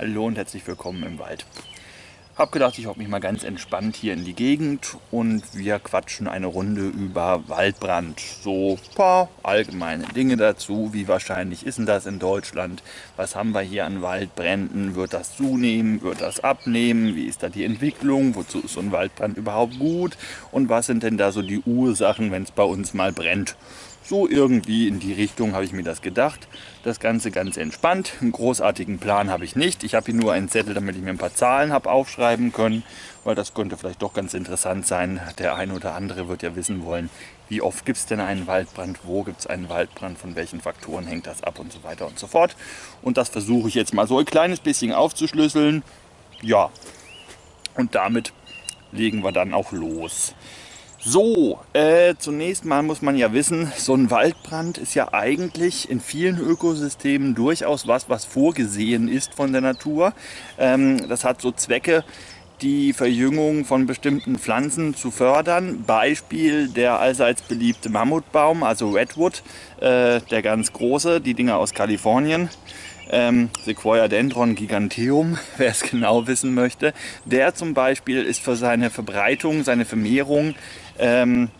Hallo und herzlich willkommen im Wald. Hab gedacht, ich hocke mich mal ganz entspannt hier in die Gegend und wir quatschen eine Runde über Waldbrand. So ein paar allgemeine Dinge dazu. Wie wahrscheinlich ist denn das in Deutschland? Was haben wir hier an Waldbränden? Wird das zunehmen? Wird das abnehmen? Wie ist da die Entwicklung? Wozu ist so ein Waldbrand überhaupt gut? Und was sind denn da so die Ursachen, wenn es bei uns mal brennt? So irgendwie in die Richtung habe ich mir das gedacht. Das Ganze ganz entspannt. Einen großartigen Plan habe ich nicht. Ich habe hier nur einen Zettel, damit ich mir ein paar Zahlen habe aufschreiben können, weil das könnte vielleicht doch ganz interessant sein. Der eine oder andere wird ja wissen wollen, wie oft gibt es denn einen Waldbrand, wo gibt es einen Waldbrand, von welchen Faktoren hängt das ab und so weiter und so fort. Und das versuche ich jetzt mal so ein kleines bisschen aufzuschlüsseln. Ja, und damit legen wir dann auch los. So, äh, zunächst mal muss man ja wissen, so ein Waldbrand ist ja eigentlich in vielen Ökosystemen durchaus was, was vorgesehen ist von der Natur. Ähm, das hat so Zwecke, die Verjüngung von bestimmten Pflanzen zu fördern. Beispiel der allseits beliebte Mammutbaum, also Redwood, äh, der ganz große, die Dinger aus Kalifornien. Ähm, Sequoia dendron giganteum, wer es genau wissen möchte. Der zum Beispiel ist für seine Verbreitung, seine Vermehrung ähm,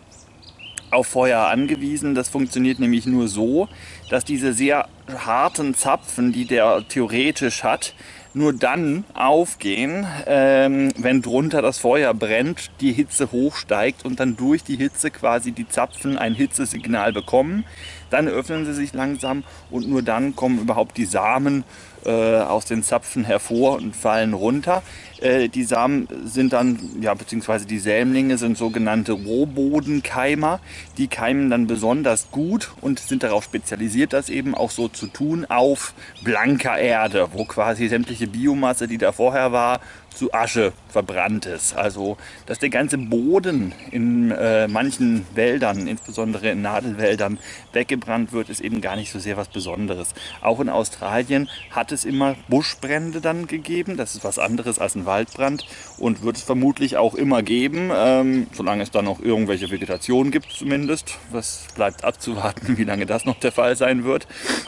auf Feuer angewiesen. Das funktioniert nämlich nur so, dass diese sehr harten Zapfen, die der theoretisch hat, nur dann aufgehen, ähm, wenn drunter das Feuer brennt, die Hitze hochsteigt und dann durch die Hitze quasi die Zapfen ein Hitzesignal bekommen. Dann öffnen sie sich langsam und nur dann kommen überhaupt die Samen äh, aus den Zapfen hervor und fallen runter. Äh, die Samen sind dann, ja, beziehungsweise die Sämlinge sind sogenannte Rohbodenkeimer. Die keimen dann besonders gut und sind darauf spezialisiert, das eben auch so zu tun auf blanker Erde, wo quasi sämtliche Biomasse, die da vorher war, zu Asche verbrannt ist. Also, dass der ganze Boden in äh, manchen Wäldern, insbesondere in Nadelwäldern, weggebrannt wird, ist eben gar nicht so sehr was Besonderes. Auch in Australien hat es immer Buschbrände dann gegeben. Das ist was anderes als ein Waldbrand und wird es vermutlich auch immer geben, ähm, solange es dann noch irgendwelche Vegetation gibt zumindest. Was bleibt abzuwarten, wie lange das noch der Fall sein wird.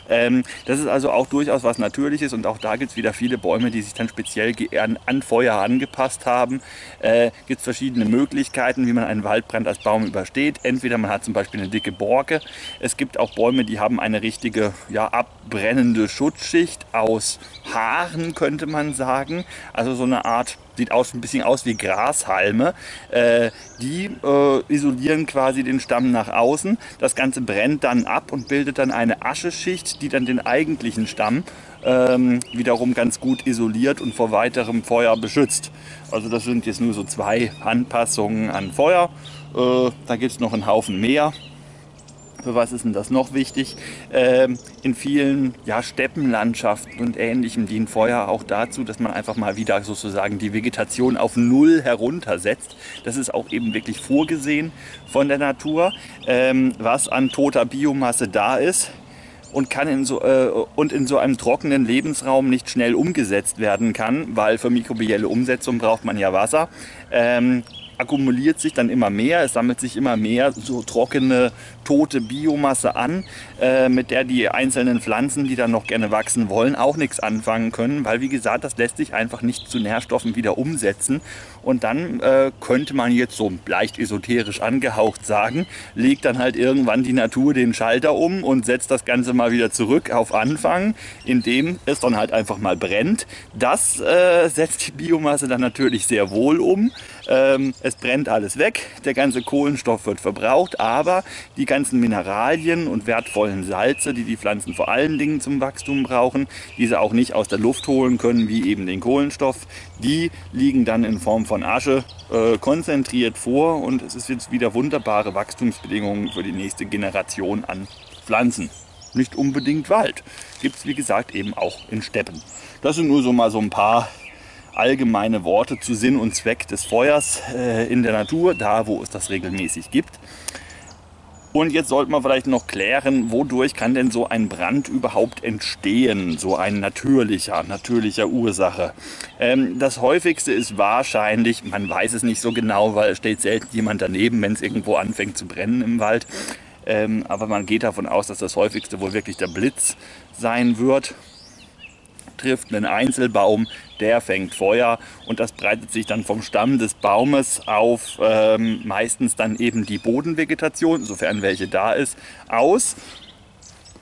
Ähm, das ist also auch durchaus was Natürliches und auch da gibt es wieder viele Bäume, die sich dann speziell an, an Feuer angepasst haben. Äh, gibt es verschiedene Möglichkeiten, wie man einen Waldbrand als Baum übersteht. Entweder man hat zum Beispiel eine dicke Borke. Es gibt auch Bäume, die haben eine richtige ja, abbrennende Schutzschicht aus Haaren, könnte man sagen. Also so eine Art sieht aus, ein bisschen aus wie Grashalme. Äh, die äh, isolieren quasi den Stamm nach außen. Das Ganze brennt dann ab und bildet dann eine Ascheschicht, die dann den eigentlichen Stamm ähm, wiederum ganz gut isoliert und vor weiterem Feuer beschützt. Also das sind jetzt nur so zwei Anpassungen an Feuer. Äh, da gibt es noch einen Haufen mehr. Für was ist denn das noch wichtig? Ähm, in vielen ja, Steppenlandschaften und Ähnlichem dient Feuer auch dazu, dass man einfach mal wieder sozusagen die Vegetation auf Null heruntersetzt. Das ist auch eben wirklich vorgesehen von der Natur. Ähm, was an toter Biomasse da ist, und kann in so äh, und in so einem trockenen Lebensraum nicht schnell umgesetzt werden kann, weil für mikrobielle Umsetzung braucht man ja Wasser. Ähm, akkumuliert sich dann immer mehr, es sammelt sich immer mehr so trockene, tote Biomasse an, äh, mit der die einzelnen Pflanzen, die dann noch gerne wachsen wollen, auch nichts anfangen können, weil wie gesagt, das lässt sich einfach nicht zu Nährstoffen wieder umsetzen. Und dann äh, könnte man jetzt so leicht esoterisch angehaucht sagen, legt dann halt irgendwann die Natur den Schalter um und setzt das Ganze mal wieder zurück auf Anfang, indem es dann halt einfach mal brennt. Das äh, setzt die Biomasse dann natürlich sehr wohl um. Ähm, es brennt alles weg, der ganze Kohlenstoff wird verbraucht, aber die ganzen Mineralien und wertvollen Salze, die die Pflanzen vor allen Dingen zum Wachstum brauchen, diese auch nicht aus der Luft holen können, wie eben den Kohlenstoff, die liegen dann in Form von Asche äh, konzentriert vor und es ist jetzt wieder wunderbare Wachstumsbedingungen für die nächste Generation an Pflanzen. Nicht unbedingt Wald. Gibt es wie gesagt eben auch in Steppen. Das sind nur so mal so ein paar allgemeine Worte zu Sinn und Zweck des Feuers äh, in der Natur, da wo es das regelmäßig gibt. Und jetzt sollte man vielleicht noch klären, wodurch kann denn so ein Brand überhaupt entstehen, so ein natürlicher, natürlicher Ursache. Ähm, das häufigste ist wahrscheinlich, man weiß es nicht so genau, weil es steht selten jemand daneben, wenn es irgendwo anfängt zu brennen im Wald. Ähm, aber man geht davon aus, dass das häufigste wohl wirklich der Blitz sein wird. trifft, einen Einzelbaum, der fängt Feuer und das breitet sich dann vom Stamm des Baumes auf ähm, meistens dann eben die Bodenvegetation, sofern welche da ist, aus.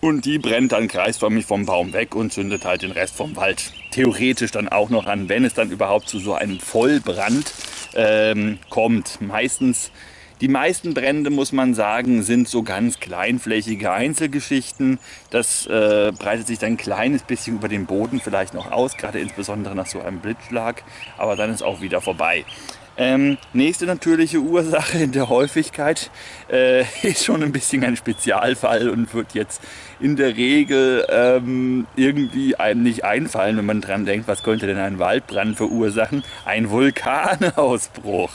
Und die brennt dann kreisförmig vom Baum weg und zündet halt den Rest vom Wald theoretisch dann auch noch an, wenn es dann überhaupt zu so einem Vollbrand ähm, kommt. Meistens die meisten Brände, muss man sagen, sind so ganz kleinflächige Einzelgeschichten. Das äh, breitet sich dann ein kleines bisschen über den Boden vielleicht noch aus, gerade insbesondere nach so einem Blitzschlag, aber dann ist auch wieder vorbei. Ähm, nächste natürliche Ursache in der Häufigkeit äh, ist schon ein bisschen ein Spezialfall und wird jetzt in der Regel ähm, irgendwie einem nicht einfallen, wenn man dran denkt, was könnte denn ein Waldbrand verursachen? Ein Vulkanausbruch.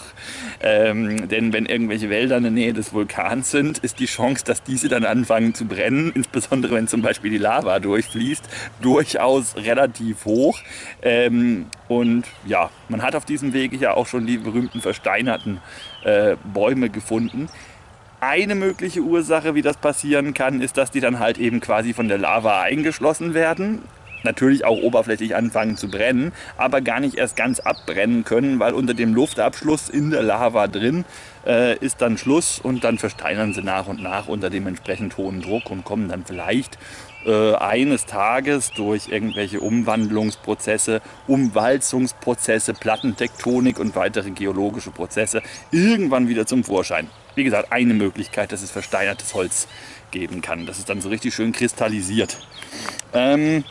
Ähm, denn wenn irgendwelche Wälder in der Nähe des Vulkans sind, ist die Chance, dass diese dann anfangen zu brennen, insbesondere wenn zum Beispiel die Lava durchfließt, durchaus relativ hoch. Ähm, und ja, man hat auf diesem Weg ja auch schon die berühmten versteinerten äh, Bäume gefunden. Eine mögliche Ursache, wie das passieren kann, ist, dass die dann halt eben quasi von der Lava eingeschlossen werden. Natürlich auch oberflächlich anfangen zu brennen, aber gar nicht erst ganz abbrennen können, weil unter dem Luftabschluss in der Lava drin äh, ist dann Schluss und dann versteinern sie nach und nach unter dem entsprechend hohen Druck und kommen dann vielleicht äh, eines Tages durch irgendwelche Umwandlungsprozesse, Umwalzungsprozesse, Plattentektonik und weitere geologische Prozesse irgendwann wieder zum Vorschein. Wie gesagt, eine Möglichkeit, dass es versteinertes Holz geben kann, dass es dann so richtig schön kristallisiert. Ähm,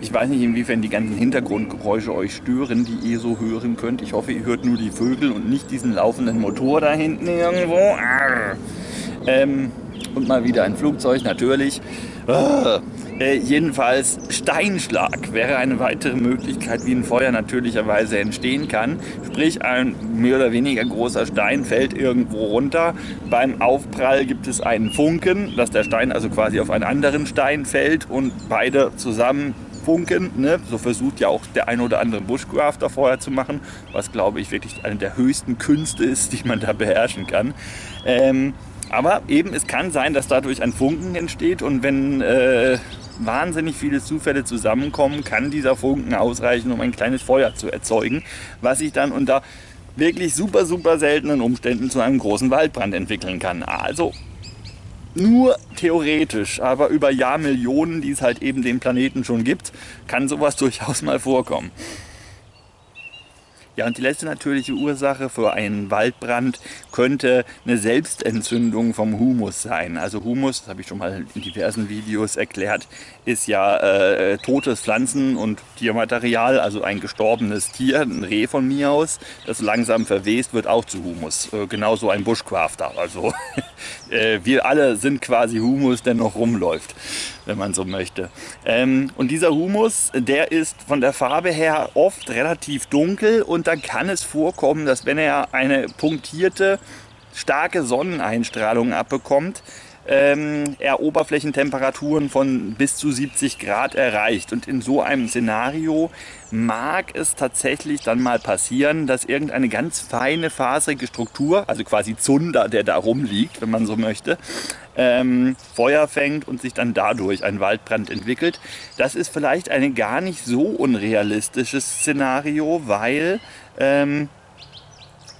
ich weiß nicht, inwiefern die ganzen Hintergrundgeräusche euch stören, die ihr so hören könnt. Ich hoffe, ihr hört nur die Vögel und nicht diesen laufenden Motor da hinten irgendwo. Ähm, und mal wieder ein Flugzeug, natürlich. Ah, äh, jedenfalls Steinschlag wäre eine weitere Möglichkeit, wie ein Feuer natürlicherweise entstehen kann. Sprich, ein mehr oder weniger großer Stein fällt irgendwo runter. Beim Aufprall gibt es einen Funken, dass der Stein also quasi auf einen anderen Stein fällt und beide zusammen funken. Ne? So versucht ja auch der ein oder andere Bushcrafter vorher zu machen, was glaube ich wirklich eine der höchsten Künste ist, die man da beherrschen kann. Ähm, aber eben, es kann sein, dass dadurch ein Funken entsteht und wenn äh, wahnsinnig viele Zufälle zusammenkommen, kann dieser Funken ausreichen, um ein kleines Feuer zu erzeugen, was sich dann unter wirklich super, super seltenen Umständen zu einem großen Waldbrand entwickeln kann. Also nur theoretisch, aber über Jahrmillionen, die es halt eben den Planeten schon gibt, kann sowas durchaus mal vorkommen. Ja, und die letzte natürliche Ursache für einen Waldbrand könnte eine Selbstentzündung vom Humus sein. Also Humus, das habe ich schon mal in diversen Videos erklärt, ist ja äh, totes Pflanzen- und Tiermaterial, also ein gestorbenes Tier, ein Reh von mir aus, das langsam verwest, wird auch zu Humus. Äh, genauso ein Bushcrafter. Also äh, wir alle sind quasi Humus, der noch rumläuft wenn man so möchte. Ähm, und dieser Humus, der ist von der Farbe her oft relativ dunkel und dann kann es vorkommen, dass wenn er eine punktierte, starke Sonneneinstrahlung abbekommt, ähm, er Oberflächentemperaturen von bis zu 70 Grad erreicht. Und in so einem Szenario mag es tatsächlich dann mal passieren, dass irgendeine ganz feine, faserige Struktur, also quasi Zunder, der da rumliegt, wenn man so möchte, ähm, Feuer fängt und sich dann dadurch ein Waldbrand entwickelt. Das ist vielleicht ein gar nicht so unrealistisches Szenario, weil ähm,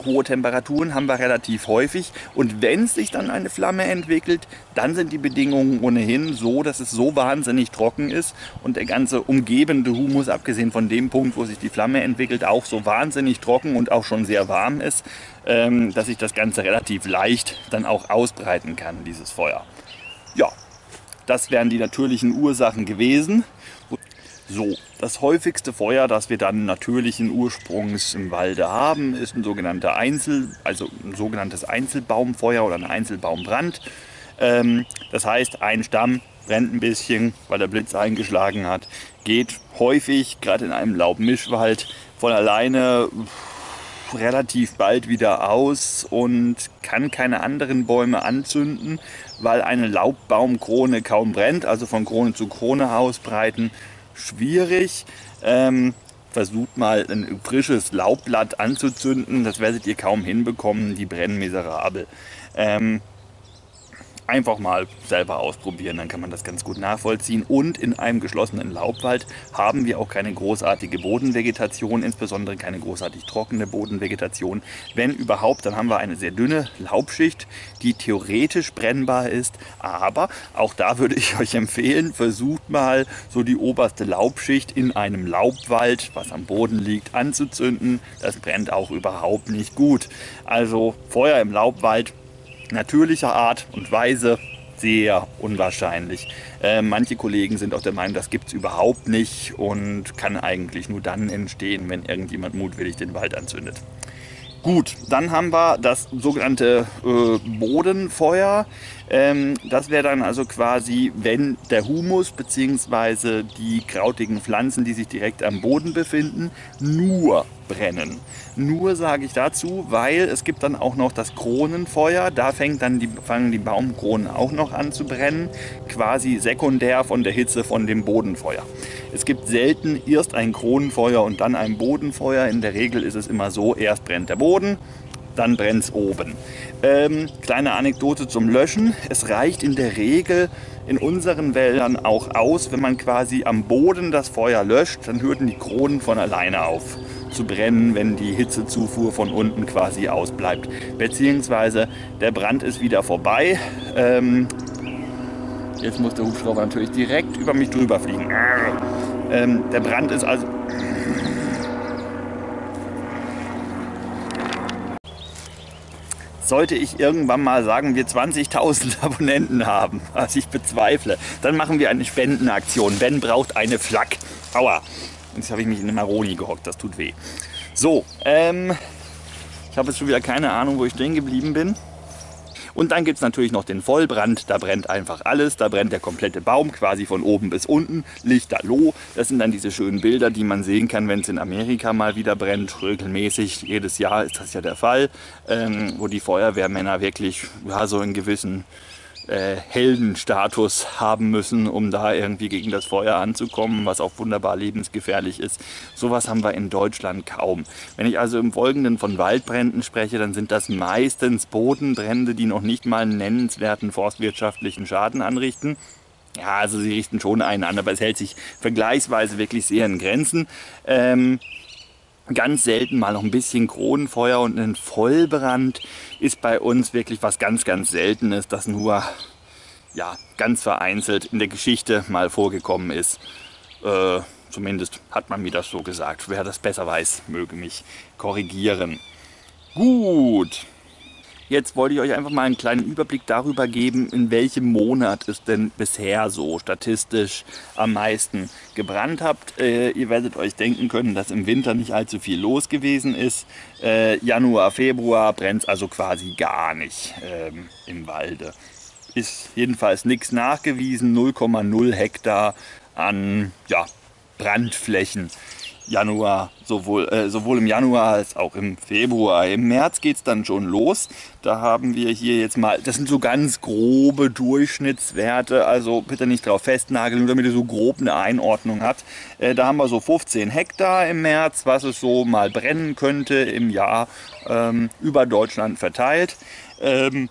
hohe Temperaturen haben wir relativ häufig. Und wenn sich dann eine Flamme entwickelt, dann sind die Bedingungen ohnehin so, dass es so wahnsinnig trocken ist und der ganze umgebende Humus, abgesehen von dem Punkt, wo sich die Flamme entwickelt, auch so wahnsinnig trocken und auch schon sehr warm ist, ähm, dass sich das Ganze relativ leicht dann auch ausbreiten kann, dieses Feuer. Ja, das wären die natürlichen Ursachen gewesen. So, das häufigste Feuer, das wir dann natürlichen Ursprungs im Walde haben, ist ein sogenannter Einzel, also ein sogenanntes Einzelbaumfeuer oder ein Einzelbaumbrand. Ähm, das heißt, ein Stamm brennt ein bisschen, weil der Blitz eingeschlagen hat, geht häufig, gerade in einem Laubmischwald, von alleine relativ bald wieder aus und kann keine anderen Bäume anzünden, weil eine Laubbaumkrone kaum brennt, also von Krone zu Krone ausbreiten schwierig. Ähm, versucht mal ein frisches Laubblatt anzuzünden. Das werdet ihr kaum hinbekommen. Die brennen miserabel. Ähm, einfach mal selber ausprobieren, dann kann man das ganz gut nachvollziehen. Und in einem geschlossenen Laubwald haben wir auch keine großartige Bodenvegetation, insbesondere keine großartig trockene Bodenvegetation. Wenn überhaupt, dann haben wir eine sehr dünne Laubschicht, die theoretisch brennbar ist. Aber auch da würde ich euch empfehlen, versucht mal so die oberste Laubschicht in einem Laubwald, was am Boden liegt, anzuzünden. Das brennt auch überhaupt nicht gut. Also Feuer im Laubwald natürlicher Art und Weise sehr unwahrscheinlich. Äh, manche Kollegen sind auch der Meinung, das gibt es überhaupt nicht und kann eigentlich nur dann entstehen, wenn irgendjemand mutwillig den Wald anzündet. Gut, dann haben wir das sogenannte äh, Bodenfeuer. Ähm, das wäre dann also quasi, wenn der Humus bzw. die krautigen Pflanzen, die sich direkt am Boden befinden, nur brennen. Nur sage ich dazu, weil es gibt dann auch noch das Kronenfeuer. Da fängt dann die, fangen die Baumkronen auch noch an zu brennen, quasi sekundär von der Hitze von dem Bodenfeuer. Es gibt selten erst ein Kronenfeuer und dann ein Bodenfeuer. In der Regel ist es immer so, erst brennt der Boden, dann brennt es oben. Ähm, kleine Anekdote zum Löschen. Es reicht in der Regel in unseren Wäldern auch aus, wenn man quasi am Boden das Feuer löscht, dann hörten die Kronen von alleine auf zu brennen, wenn die Hitzezufuhr von unten quasi ausbleibt. Beziehungsweise der Brand ist wieder vorbei. Ähm, jetzt muss der Hubschrauber natürlich direkt über mich drüber fliegen. Ähm, der Brand ist also... Sollte ich irgendwann mal sagen, wir 20.000 Abonnenten haben, was ich bezweifle, dann machen wir eine Spendenaktion. Ben braucht eine Flak. Aua. Jetzt habe ich mich in eine Maroni gehockt, das tut weh. So, ähm, ich habe jetzt schon wieder keine Ahnung, wo ich stehen geblieben bin. Und dann gibt es natürlich noch den Vollbrand, da brennt einfach alles, da brennt der komplette Baum quasi von oben bis unten, lichterloh. Das sind dann diese schönen Bilder, die man sehen kann, wenn es in Amerika mal wieder brennt, regelmäßig, jedes Jahr ist das ja der Fall, ähm, wo die Feuerwehrmänner wirklich ja, so in gewissen äh, Heldenstatus haben müssen, um da irgendwie gegen das Feuer anzukommen, was auch wunderbar lebensgefährlich ist. Sowas haben wir in Deutschland kaum. Wenn ich also im Folgenden von Waldbränden spreche, dann sind das meistens Bodenbrände, die noch nicht mal einen nennenswerten forstwirtschaftlichen Schaden anrichten. Ja, also sie richten schon einen an, aber es hält sich vergleichsweise wirklich sehr in Grenzen. Ähm, ganz selten mal noch ein bisschen Kronenfeuer und ein Vollbrand ist bei uns wirklich was ganz, ganz Seltenes, das nur ja, ganz vereinzelt in der Geschichte mal vorgekommen ist. Äh, zumindest hat man mir das so gesagt. Wer das besser weiß, möge mich korrigieren. Gut, Jetzt wollte ich euch einfach mal einen kleinen Überblick darüber geben, in welchem Monat es denn bisher so statistisch am meisten gebrannt habt. Äh, ihr werdet euch denken können, dass im Winter nicht allzu viel los gewesen ist. Äh, Januar, Februar brennt es also quasi gar nicht ähm, im Walde. Ist jedenfalls nichts nachgewiesen, 0,0 Hektar an ja, Brandflächen. Januar, sowohl, äh, sowohl im Januar als auch im Februar. Im März geht es dann schon los. Da haben wir hier jetzt mal, das sind so ganz grobe Durchschnittswerte, also bitte nicht drauf festnageln, nur damit ihr so grob eine Einordnung habt. Äh, da haben wir so 15 Hektar im März, was es so mal brennen könnte im Jahr ähm, über Deutschland verteilt. Ähm,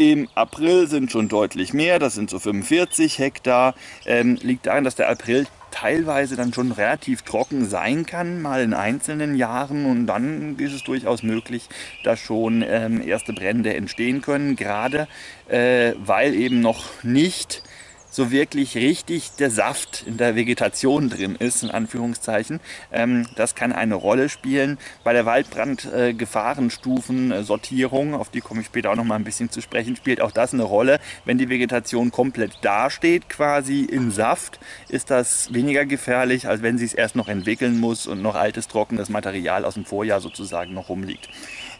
im April sind schon deutlich mehr, das sind so 45 Hektar. Ähm, liegt daran, dass der April teilweise dann schon relativ trocken sein kann, mal in einzelnen Jahren. Und dann ist es durchaus möglich, dass schon ähm, erste Brände entstehen können, gerade äh, weil eben noch nicht so wirklich richtig der Saft in der Vegetation drin ist, in Anführungszeichen. Ähm, das kann eine Rolle spielen. Bei der Waldbrand-Gefahrenstufen-Sortierung, äh, auf die komme ich später auch noch mal ein bisschen zu sprechen, spielt auch das eine Rolle. Wenn die Vegetation komplett dasteht, quasi in Saft, ist das weniger gefährlich, als wenn sie es erst noch entwickeln muss und noch altes, trockenes Material aus dem Vorjahr sozusagen noch rumliegt.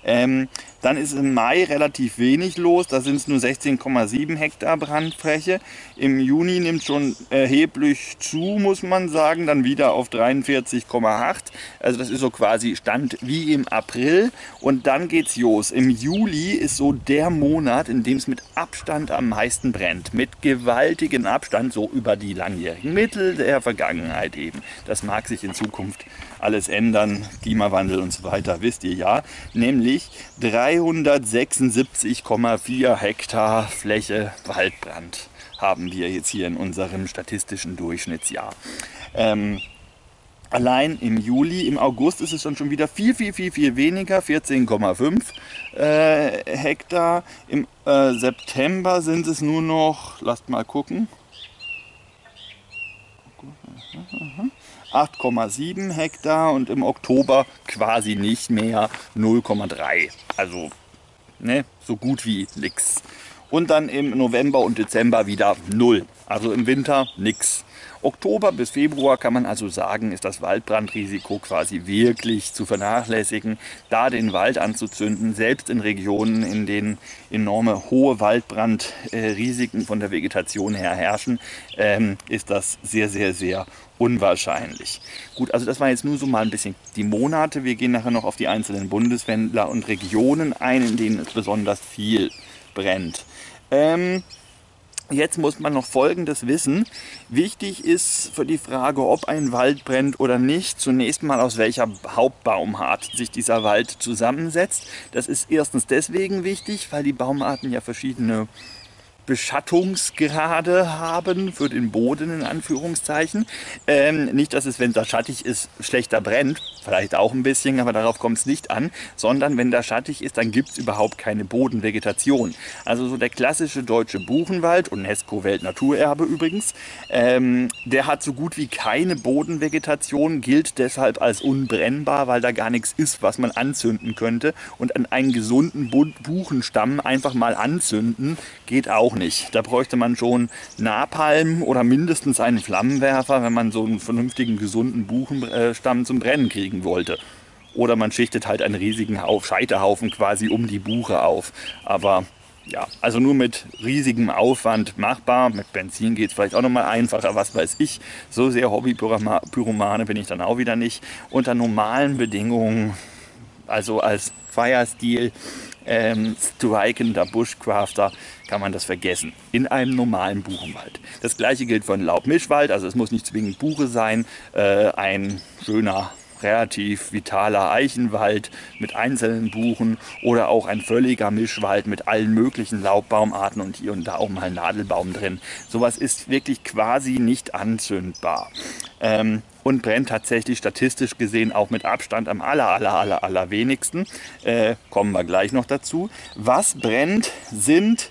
Ähm, dann ist im Mai relativ wenig los, da sind es nur 16,7 Hektar Brandfläche. Im Juni nimmt schon erheblich zu, muss man sagen, dann wieder auf 43,8. Also das ist so quasi Stand wie im April. Und dann geht's los. Im Juli ist so der Monat, in dem es mit Abstand am meisten brennt. Mit gewaltigen Abstand, so über die langjährigen Mittel der Vergangenheit eben. Das mag sich in Zukunft alles ändern, Klimawandel und so weiter, wisst ihr ja. Nämlich drei 276,4 Hektar Fläche Waldbrand haben wir jetzt hier in unserem statistischen Durchschnittsjahr. Ähm, Allein im Juli, im August ist es dann schon wieder viel, viel, viel, viel weniger, 14,5 äh, Hektar. Im äh, September sind es nur noch, lasst mal gucken, 8,7 Hektar und im Oktober quasi nicht mehr 0,3. Also ne, so gut wie nichts. Und dann im November und Dezember wieder 0. Also im Winter nichts. Oktober bis Februar kann man also sagen, ist das Waldbrandrisiko quasi wirklich zu vernachlässigen. Da den Wald anzuzünden, selbst in Regionen, in denen enorme hohe Waldbrandrisiken von der Vegetation her herrschen, ähm, ist das sehr, sehr, sehr unwahrscheinlich. Gut, also das war jetzt nur so mal ein bisschen die Monate. Wir gehen nachher noch auf die einzelnen Bundesländer und Regionen ein, in denen es besonders viel brennt. Ähm, Jetzt muss man noch Folgendes wissen. Wichtig ist für die Frage, ob ein Wald brennt oder nicht, zunächst mal aus welcher Hauptbaumart sich dieser Wald zusammensetzt. Das ist erstens deswegen wichtig, weil die Baumarten ja verschiedene Beschattungsgrade haben für den Boden in Anführungszeichen. Ähm, nicht, dass es, wenn da schattig ist, schlechter brennt, vielleicht auch ein bisschen, aber darauf kommt es nicht an, sondern wenn da schattig ist, dann gibt es überhaupt keine Bodenvegetation. Also so der klassische deutsche Buchenwald, UNESCO Weltnaturerbe übrigens, ähm, der hat so gut wie keine Bodenvegetation, gilt deshalb als unbrennbar, weil da gar nichts ist, was man anzünden könnte. Und an einen gesunden Buchenstamm einfach mal anzünden, geht auch nicht. Da bräuchte man schon Napalm oder mindestens einen Flammenwerfer, wenn man so einen vernünftigen, gesunden Buchenstamm zum Brennen kriegen wollte. Oder man schichtet halt einen riesigen Hauf, Scheiterhaufen quasi um die Buche auf. Aber ja, also nur mit riesigem Aufwand machbar. Mit Benzin geht es vielleicht auch nochmal einfacher, was weiß ich. So sehr Hobby-Pyromane bin ich dann auch wieder nicht. Unter normalen Bedingungen, also als Feierstil, ähm, strikender Bushcrafter, kann man das vergessen. In einem normalen Buchenwald. Das gleiche gilt für einen Laubmischwald, also es muss nicht zwingend Buche sein. Äh, ein schöner relativ vitaler Eichenwald mit einzelnen Buchen oder auch ein völliger Mischwald mit allen möglichen Laubbaumarten und hier und da auch mal Nadelbaum drin. Sowas ist wirklich quasi nicht anzündbar. Ähm, und brennt tatsächlich statistisch gesehen auch mit Abstand am aller, aller, aller, aller wenigsten. Äh, kommen wir gleich noch dazu. Was brennt, sind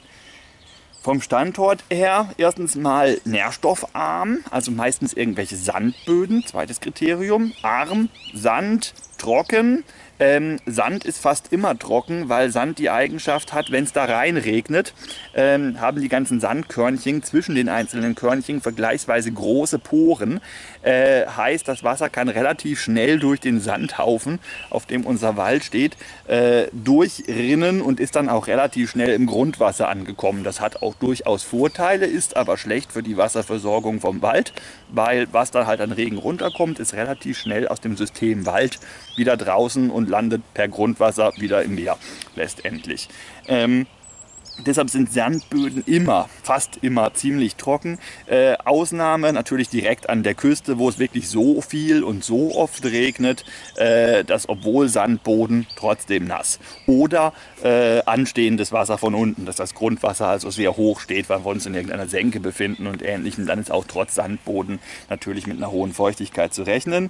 vom Standort her erstens mal nährstoffarm, also meistens irgendwelche Sandböden, zweites Kriterium, arm, Sand, trocken, ähm, Sand ist fast immer trocken, weil Sand die Eigenschaft hat, wenn es da rein regnet, ähm, haben die ganzen Sandkörnchen zwischen den einzelnen Körnchen vergleichsweise große Poren. Äh, heißt, das Wasser kann relativ schnell durch den Sandhaufen, auf dem unser Wald steht, äh, durchrinnen und ist dann auch relativ schnell im Grundwasser angekommen. Das hat auch durchaus Vorteile, ist aber schlecht für die Wasserversorgung vom Wald, weil was da halt an Regen runterkommt, ist relativ schnell aus dem System Wald wieder draußen und landet per Grundwasser wieder im Meer letztendlich. Ähm, Deshalb sind Sandböden immer, fast immer ziemlich trocken. Äh, Ausnahme natürlich direkt an der Küste, wo es wirklich so viel und so oft regnet, äh, dass obwohl Sandboden trotzdem nass. Oder äh, anstehendes Wasser von unten, dass das Grundwasser also sehr hoch steht, weil wir uns in irgendeiner Senke befinden und ähnlichem. Dann ist auch trotz Sandboden natürlich mit einer hohen Feuchtigkeit zu rechnen.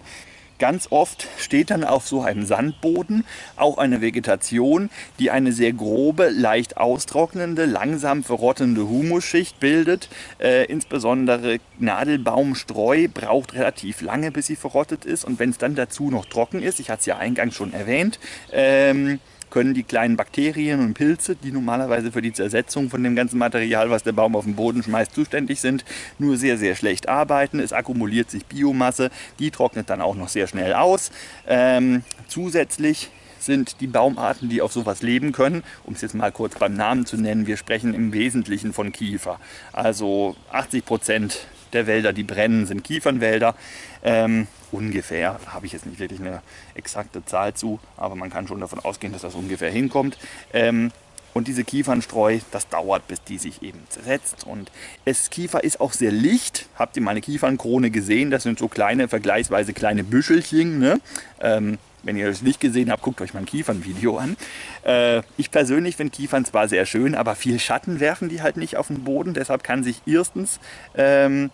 Ganz oft steht dann auf so einem Sandboden auch eine Vegetation, die eine sehr grobe, leicht austrocknende, langsam verrottende Humusschicht bildet. Äh, insbesondere Nadelbaumstreu braucht relativ lange, bis sie verrottet ist. Und wenn es dann dazu noch trocken ist, ich hatte es ja eingangs schon erwähnt, ähm, können die kleinen Bakterien und Pilze, die normalerweise für die Zersetzung von dem ganzen Material, was der Baum auf den Boden schmeißt, zuständig sind, nur sehr, sehr schlecht arbeiten. Es akkumuliert sich Biomasse, die trocknet dann auch noch sehr schnell aus. Ähm, zusätzlich sind die Baumarten, die auf sowas leben können, um es jetzt mal kurz beim Namen zu nennen, wir sprechen im Wesentlichen von Kiefer. Also 80 Prozent der Wälder, die brennen, sind Kiefernwälder. Ähm, ungefähr, habe ich jetzt nicht wirklich eine exakte Zahl zu, aber man kann schon davon ausgehen, dass das ungefähr hinkommt. Ähm, und diese Kiefernstreu, das dauert, bis die sich eben zersetzt. Und es Kiefer ist auch sehr licht. Habt ihr meine Kiefernkrone gesehen? Das sind so kleine, vergleichsweise kleine Büschelchen. Ne? Ähm, Wenn ihr das nicht gesehen habt, guckt euch mal ein Kiefernvideo an. Äh, ich persönlich finde Kiefern zwar sehr schön, aber viel Schatten werfen die halt nicht auf den Boden. Deshalb kann sich erstens ähm,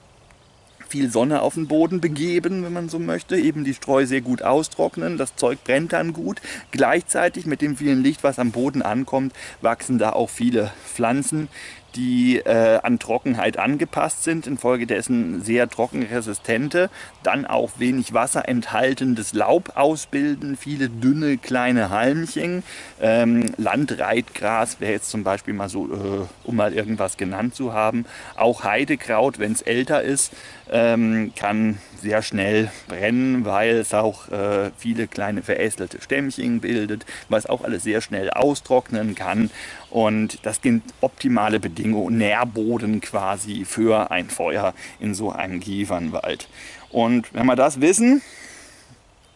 viel Sonne auf den Boden begeben, wenn man so möchte, eben die Streu sehr gut austrocknen, das Zeug brennt dann gut. Gleichzeitig mit dem vielen Licht, was am Boden ankommt, wachsen da auch viele Pflanzen, die äh, an Trockenheit angepasst sind, infolgedessen sehr trockenresistente, dann auch wenig Wasser enthaltendes Laub ausbilden, viele dünne kleine Halmchen. Ähm, Landreitgras wäre jetzt zum Beispiel mal so, äh, um mal irgendwas genannt zu haben. Auch Heidekraut, wenn es älter ist, ähm, kann sehr schnell brennen, weil es auch äh, viele kleine verästelte Stämmchen bildet, was auch alles sehr schnell austrocknen kann. Und das sind optimale Bedingungen, Nährboden quasi für ein Feuer in so einem Kiefernwald. Und wenn wir das wissen,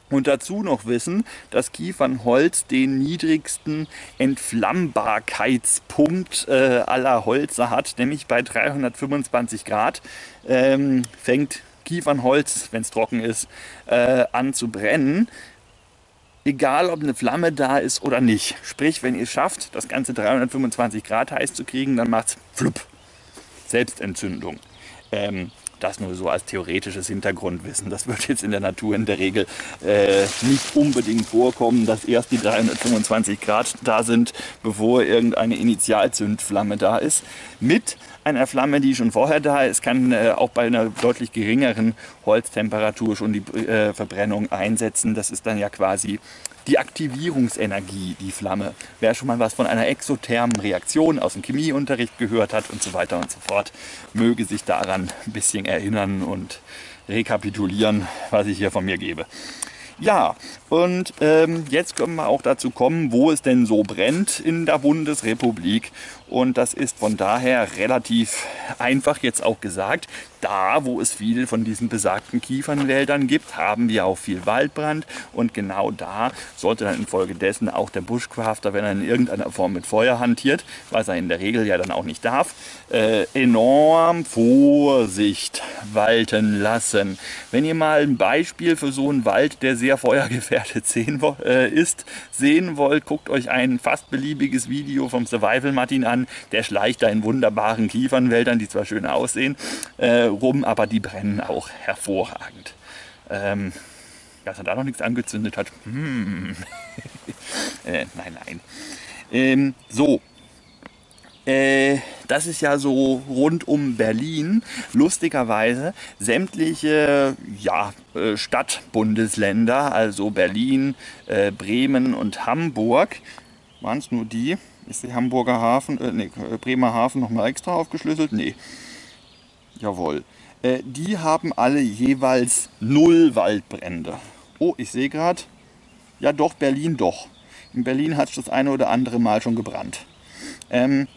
und dazu noch wissen, dass Kiefernholz den niedrigsten Entflammbarkeitspunkt äh, aller Holze hat, nämlich bei 325 Grad ähm, fängt Kiefernholz, wenn es trocken ist, äh, an zu brennen. Egal, ob eine Flamme da ist oder nicht. Sprich, wenn ihr es schafft, das Ganze 325 Grad heiß zu kriegen, dann macht es flupp. Selbstentzündung. Ähm, das nur so als theoretisches Hintergrundwissen. Das wird jetzt in der Natur in der Regel äh, nicht unbedingt vorkommen, dass erst die 325 Grad da sind, bevor irgendeine Initialzündflamme da ist. Mit einer Flamme, die schon vorher da ist, kann äh, auch bei einer deutlich geringeren Holztemperatur schon die äh, Verbrennung einsetzen. Das ist dann ja quasi die Aktivierungsenergie, die Flamme. Wer schon mal was von einer exothermen Reaktion aus dem Chemieunterricht gehört hat und so weiter und so fort, möge sich daran ein bisschen erinnern und rekapitulieren, was ich hier von mir gebe. Ja, und ähm, jetzt können wir auch dazu kommen, wo es denn so brennt in der Bundesrepublik. Und das ist von daher relativ einfach jetzt auch gesagt. Da, wo es viele von diesen besagten Kiefernwäldern gibt, haben wir auch viel Waldbrand. Und genau da sollte dann infolgedessen auch der Bushcrafter, wenn er in irgendeiner Form mit Feuer hantiert, was er in der Regel ja dann auch nicht darf, äh, enorm Vorsicht walten lassen. Wenn ihr mal ein Beispiel für so einen Wald, der sehr feuergefährdet sehen, äh, ist, sehen wollt, guckt euch ein fast beliebiges Video vom Survival Martin an. Der schleicht da in wunderbaren Kiefernwäldern, die zwar schön aussehen, äh, rum, aber die brennen auch hervorragend. Ähm, dass er da noch nichts angezündet hat. Hm. äh, nein, nein. Ähm, so. Äh, das ist ja so rund um Berlin. Lustigerweise sämtliche ja, äh, Stadtbundesländer, also Berlin, äh, Bremen und Hamburg, waren es nur die? Ist der Hamburger Hafen, äh, nee, Bremer Hafen nochmal extra aufgeschlüsselt? Nee. Jawohl. Äh, die haben alle jeweils null Waldbrände. Oh, ich sehe gerade. Ja, doch, Berlin doch. In Berlin hat es das eine oder andere Mal schon gebrannt. Ähm,